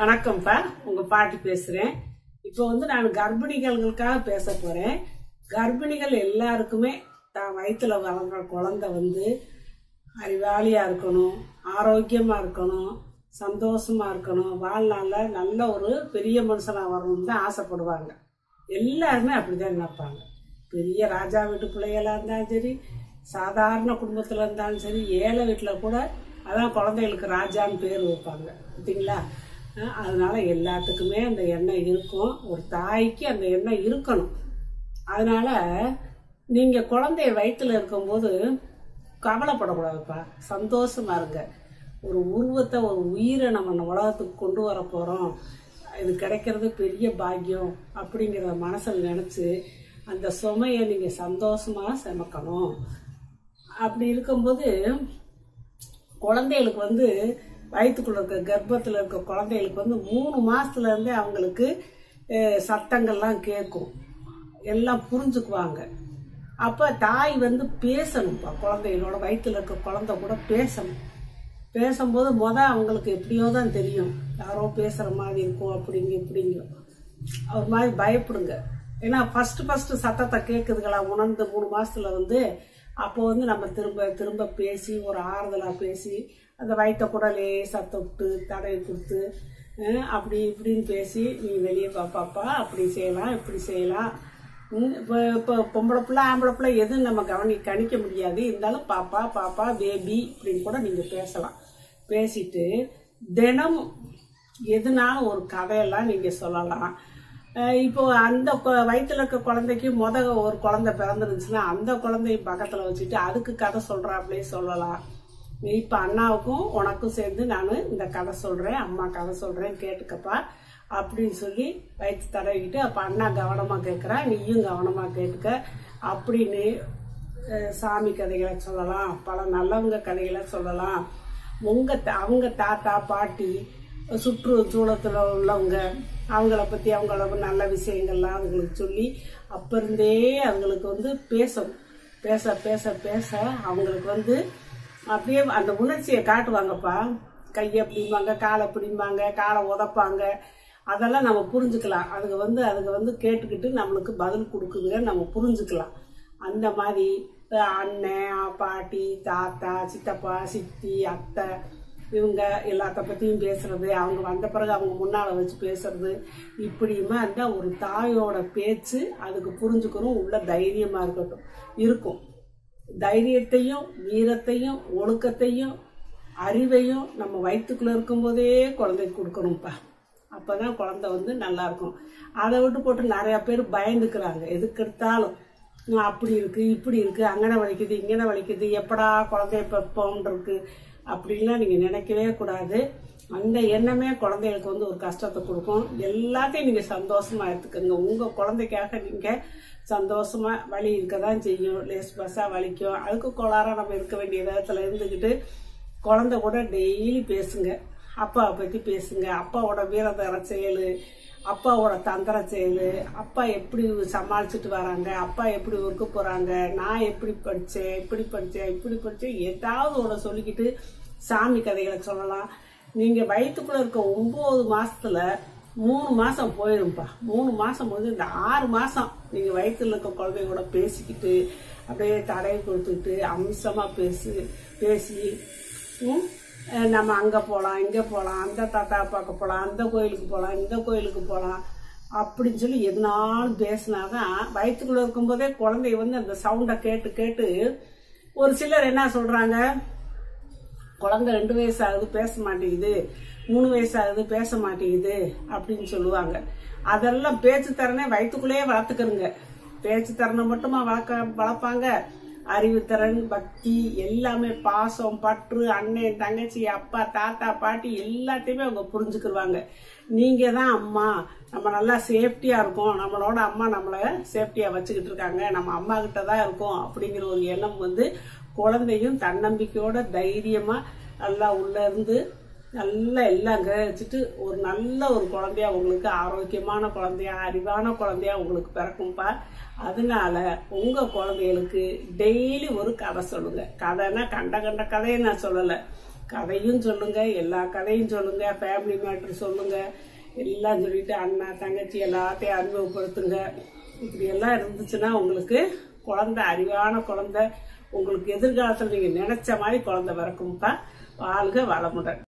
வணக்கம்ப்பா. உங்க பாட்டி பேசுறேன். இப்போ வந்து நான் கர்ப்பிணிகளுக்காக பேச போறேன். கர்ப்பிணிகள் எல்லாருக்குமே தான் வயிற்றுல வளர்ற குழந்தை வந்து அறிவாளியா இருக்கணும் ஆரோக்கியமா இருக்கணும் சந்தோஷமா இருக்கணும் வாழ்நாள்ல நல்ல ஒரு பெரிய மனுஷனா வரணும்னு தான் ஆசைப்படுவாங்க. எல்லாருமே அப்படிதான் நினைப்பாங்க. பெரிய ராஜா வீட்டு பிள்ளைகளாக இருந்தாலும் சரி சாதாரண குடும்பத்தில் இருந்தாலும் சரி ஏழை வீட்டில் கூட அதான் குழந்தைகளுக்கு ராஜான்னு பேர் வைப்பாங்க. பார்த்தீங்களா? அதனால் எல்லாத்துக்குமே அந்த எண்ணம் இருக்கும். ஒரு தாய்க்கு அந்த எண்ணம் இருக்கணும். அதனால் நீங்கள் குழந்தைய வயிற்றில் இருக்கும்போது கவலைப்படக்கூடாதுப்பா. சந்தோஷமா இருங்க. ஒரு உருவத்தை ஒரு உயிரை நம்ம உலகத்துக்கு கொண்டு வர போகிறோம் இது கிடைக்கிறது பெரிய பாக்கியம் அப்படிங்கிறத மனசில் நினச்சி அந்த சுமையை நீங்க சந்தோஷமா சுமக்கணும். அப்படி இருக்கும்போது குழந்தைகளுக்கு வந்து வயிற்றுக்குள்ள இருக்க கர்ப்பத்தில் இருக்க குழந்தைகளுக்கு வந்து மூணு மாசத்துல இருந்தே அவங்களுக்கு சத்தங்கள்லாம் கேட்கும். எல்லாம் புரிஞ்சுக்குவாங்க. அப்ப தாய் வந்து பேசணும்ப்பா. குழந்தைகளோட வயிற்றுல இருக்க குழந்தை கூட பேசணும். பேசும்போது மொதல் அவங்களுக்கு எப்படியோ தான் தெரியும். யாரோ பேசுற மாதிரி இருக்கும் அப்படிங்க இப்படிங்க ஒரு மாதிரி பயப்படுங்க. ஏன்னா ஃபர்ஸ்ட் ஃபர்ஸ்ட் சத்தத்தை கேட்குதுங்களா உணர்ந்து மூணு மாசத்துல வந்து அப்போ வந்து நம்ம திரும்ப திரும்ப பேசி ஒரு ஆறுதலா பேசி அந்த வயிற்ற கூட லேசா தொட்டு தடவி கொடுத்து அப்படி இப்படின்னு பேசி நீ வெளியே பாப்பாப்பா அப்படி செய்யலாம் இப்படி செய்யலாம். இப்போ இப்போ பொம்பளை பிள்ளை ஆம்பளை பிள்ளை எதுவும் நம்ம கவனி கணிக்க முடியாது. இருந்தாலும் பாப்பா பாப்பா பேபி இப்படின்னு கூட நீங்கள் பேசலாம். பேசிட்டு தினமும் எதுனாலும் ஒரு கதையெல்லாம் நீங்கள் சொல்லலாம். இப்போ அந்த கொ- இருக்க குழந்தைக்கு முத ஒரு குழந்தை பிறந்துருந்துச்சுன்னா அந்த குழந்தைய பக்கத்தில் வச்சுட்டு அதுக்கு கதை சொல்கிறாப்லே சொல்லலாம். இப்போ அண்ணாவுக்கும் உனக்கும் சேர்ந்து நான் இந்த கதை சொல்கிறேன் அம்மா கதை சொல்கிறேன் கேட்டுக்கப்பா அப்படின்னு சொல்லி வயிற்று தடவிக்கிட்டு அப்போ அண்ணா கவனமாக கேட்குறா நீயும் கவனமாக கேட்டுக்க அப்படின்னு சாமி கதைகளை சொல்லலாம் பல நல்லவங்க கதைகளை சொல்லலாம். உங்கள் அவங்க தாத்தா பாட்டி சுற்றுச்சூழத்தில் உள்ளவங்க அவங்கள பற்றி அவங்கள நல்ல விஷயங்கள்லாம் அவங்களுக்கு சொல்லி அப்போ இருந்தே அவங்களுக்கு வந்து பேசணும் பேச பேச பேச அவங்களுக்கு வந்து அப்படியே அந்த உணர்ச்சியை காட்டுவாங்கப்பா. கையை பிடிம்பாங்க காலை பிடிம்பாங்க காலை உதப்பாங்க. அதெல்லாம் நம்ம புரிஞ்சுக்கலாம். அதுக்கு வந்து அதுக்கு வந்து கேட்டுக்கிட்டு நம்மளுக்கு பதில் கொடுக்குதுங்க நம்ம புரிஞ்சுக்கலாம். அந்த மாதிரி அண்ணன் பாட்டி தாத்தா சித்தப்பா சித்தி அத்தை இவங்க எல்லாத்த பற்றியும் பேசுறது அவங்க வந்த பிறகு அவங்க முன்னால் வச்சு பேசுறது இப்படியுமா இருந்தால் ஒரு தாயோட பேச்சு அதுக்கு புரிஞ்சுக்கணும் உள்ள தைரியமாக இருக்கட்டும். இருக்கும். தைரியத்தையும் வீரத்தையும் ஒழுக்கத்தையும் அறிவையும் நம்ம வயிற்றுக்குள்ள இருக்கும்போதே குழந்தைக்கு கொடுக்கணும்ப்பா. அப்பதான் குழந்தை வந்து நல்லா இருக்கும். அதை விட்டு போட்டு நிறைய பேர் பயந்துக்கிறாங்க. எதுக்கு எடுத்தாலும் அப்படி இருக்கு இப்படி இருக்கு அங்கனை வலிக்குது இங்கன வலிக்குது எப்படா குழந்தைய பெப்போம்னு இருக்கு அப்படின்லாம் நீங்க நினைக்கவே கூடாது. அந்த எண்ணமே குழந்தைகளுக்கு வந்து ஒரு கஷ்டத்தை கொடுக்கும். எல்லாத்தையும் நீங்க சந்தோஷமா எடுத்துக்கோங்க. உங்க குழந்தைக்காக நீங்க சந்தோஷமா வலி இருக்க தான் செய்யும். லேஸ் பஸ்ஸாக வலிக்கும். அதுக்கு கோளாறா நம்ம இருக்க வேண்டிய விதத்துல இருந்துக்கிட்டு குழந்தை கூட டெய்லி பேசுங்க. அப்பாவை பத்தி பேசுங்க. அப்பாவோட வீரதர செயல் அப்பாவோட தந்திர செயல் அப்பா எப்படி சமாளிச்சுட்டு வராங்க அப்பா எப்படி ஒர்க்கு போறாங்க நான் எப்படி படித்தேன் இப்படி படித்தேன் இப்படி படித்தேன் ஏதாவது ஒன்று சொல்லிக்கிட்டு சாமி கதைகளை சொல்லலாம். நீங்கள் வயிற்றுக்குள்ள இருக்க ஒம்பது மாதத்தில் மூணு மாதம் போயிடும்ப்பா மூணு மாதம் போது இந்த ஆறு மாதம் நீங்கள் வயிற்றுல இருக்க குழந்தைங்களோட கூட பேசிக்கிட்டு அப்படியே தடையை கொடுத்துட்டு அம்சமாக பேசி பேசி ம், நம்ம அங்கே போகலாம் இங்கே போகலாம் அந்த தாத்தா பார்க்க போகலாம் அந்த கோயிலுக்கு போகலாம் இந்த கோயிலுக்கு போகலாம் அப்படின்னு சொல்லி எதுனாலும் பேசினாதான் வயிற்றுக்குள்ளே இருக்கும்போதே குழந்தை வந்து அந்த சவுண்டை கேட்டு கேட்டு ஒரு சிலர் என்ன சொல்கிறாங்க குழந்தை ரெண்டு வயசு ஆகுது பேச மாட்டேங்குது. மூணு வயசு ஆகுது பேச மாட்டேங்குது அப்படின்னு சொல்லுவாங்க. அதெல்லாம் பேச்சு தரனே வயிற்றுக்குள்ளேயே வளர்த்துக்கிறங்க பேச்சு திறனை மட்டுமா வளர்க்க வளர்ப்பாங்க? அறிவுத்திறன் பக்தி எல்லாமே பாசம் பற்று அண்ணன் தங்கச்சி அப்பா தாத்தா பாட்டி எல்லாத்தையுமே அவங்க புரிஞ்சுக்கிருவாங்க. நீங்க தான் அம்மா. நம்ம நல்லா சேஃப்டியா இருக்கோம். நம்மளோட அம்மா நம்மள சேஃப்டியா வச்சுக்கிட்டு இருக்காங்க. நம்ம அம்மா கிட்ட தான் இருக்கோம் அப்படிங்கிற ஒரு எண்ணம் வந்து குழந்தையும் தன்னம்பிக்கையோட தைரியமா நல்லா உள்ள இருந்து நல்லா எல்லாம் கிரகிச்சிட்டு ஒரு நல்ல ஒரு குழந்தையா உங்களுக்கு ஆரோக்கியமான குழந்தையா அறிவான குழந்தையா உங்களுக்கு பிறக்கும்பா. அதனால உங்க குழந்தைகளுக்கு டெய்லி ஒரு கதை சொல்லுங்க. கதைனா கண்ட கண்ட கதையை நான் சொல்லலை. கதையும் சொல்லுங்க எல்லா கதையும் சொல்லுங்க ஃபேமிலி மேட்ரு சொல்லுங்க. எல்லாம் சொல்லிட்டு அண்ணா தங்கச்சி எல்லாத்தையும் அனுபவப்படுத்துங்க இப்படி எல்லாம் இருந்துச்சுன்னா உங்களுக்கு குழந்தை அறிவான குழந்தை உங்களுக்கு எதிர்காலத்தில் நீங்க நினைச்ச மாதிரி குழந்தை பிறக்கும்ப்பா வாழ்க வளமுடன்.